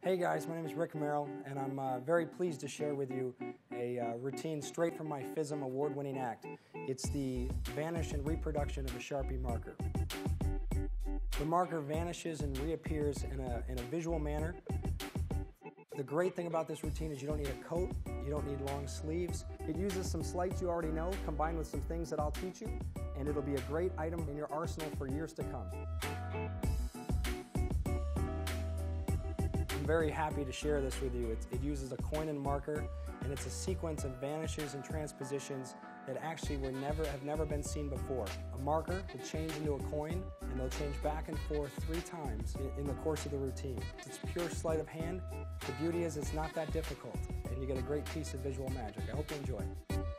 Hey guys, my name is Rick Merrill, and I'm uh, very pleased to share with you a uh, routine straight from my FISM award-winning act. It's the vanish and reproduction of a Sharpie marker. The marker vanishes and reappears in a, in a visual manner. The great thing about this routine is you don't need a coat, you don't need long sleeves. It uses some sleights you already know combined with some things that I'll teach you, and it'll be a great item in your arsenal for years to come. Very happy to share this with you. It, it, uses a coin and marker, and it's a sequence of vanishes and transpositions that actually were never have never been seen before. A marker will change into a coin, and they'll change back and forth three times in, in the course of the routine. It's pure sleight of hand. The beauty is it's not that difficult, and you get a great piece of visual magic. I hope you enjoy.